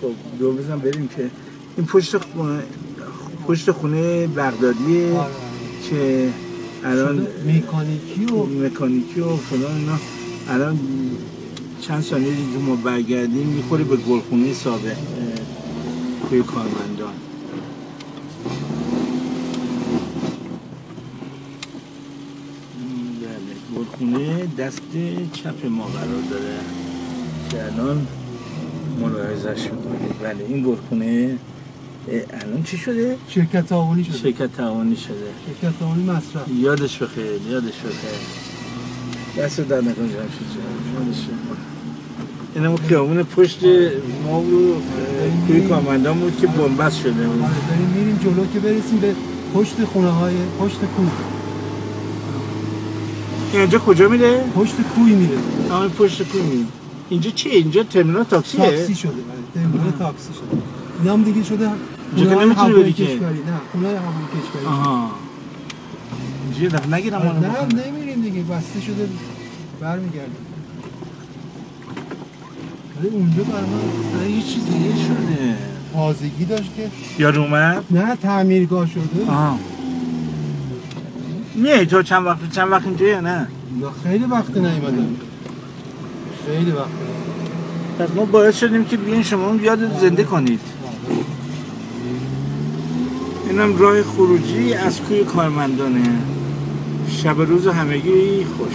خب دو بزن بریم که این پشت خونه پشت خونه بغدادیه آره. که الان مکانیکی و مکانیکی و فلان اینا. الان چند ثانیه دیگه ما برگردیم می‌خوره به گلخونه سابق اه، کوی کارمندان. بله گلخونه دست چپ ما قرار داره. که الان ملاحظش می‌کنید بله این گلخونه اه، الان چی شده؟ شرکت تعاونی شده. شرکت تعاونی شده. شرکت تعاونی مصرف. یادش بخیر یادش بخیر. دست در نکن جمشید جان یادش بخیر. این همون خیابون پشت ما بود اه، کوی کارمندان بود که بنبست شده بود. آره داریم میریم جلو که برسیم به پشت خونه های پشت کوه. اینجا کجا میره؟ پشت کوی میره. همه پشت کوی میره اینجا چیه؟ اینجا ترمینال تاکسیه؟ تاکسی شده بله. ترمینال تاکسی شده. این هم دیگه شده اینجا که نمی‌تونی بری که. نه خونه هوایی کشوری. آها. اینجا دفعه نگیرم. نه نمیریم دیگه. بسته شده برمیگردیم. ولی اونجا برای من یه چیز دیگه شده. تازگی داشت که یارو اومد؟ نه تعمیرگاه شده. آها. میای تو چند وقت چند وقت اینجا یا نه؟ یا خیلی وقت نیومدم خیلی وقت پس ما باعث شدیم که بیاین شما هم یاد زنده کنید. اینم راه خروجی از کوی کارمندانه. شب روز همگی خوش.